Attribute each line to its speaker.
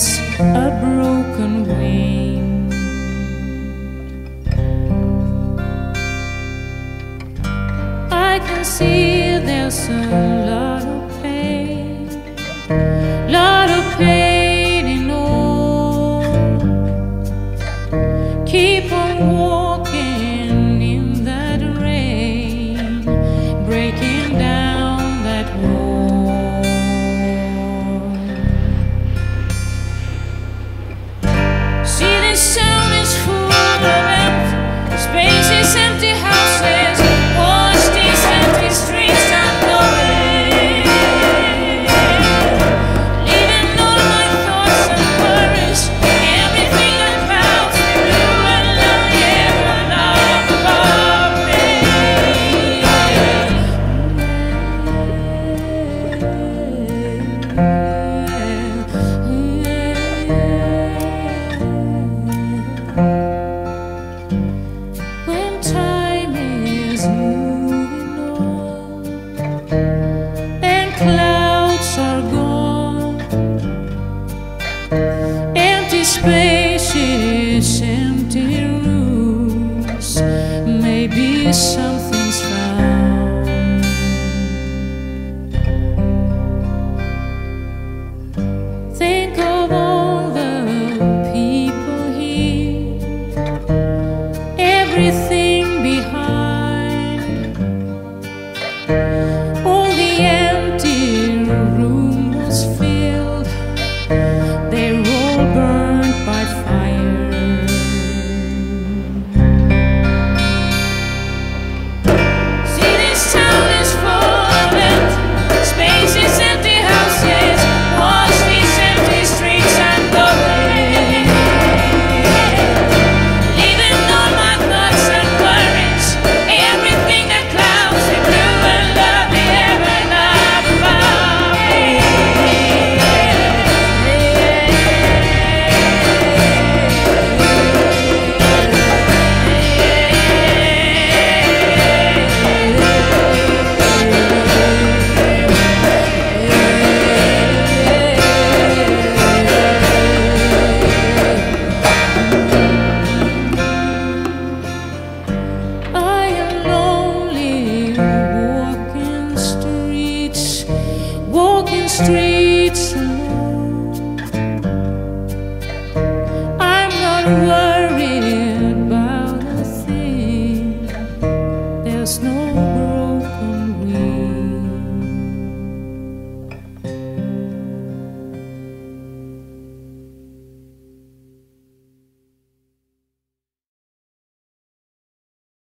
Speaker 1: just a broken wing. I can see there's a lot of pain. maybe something's wrong. Think of all the people here, everything. streets alone. I'm not alone.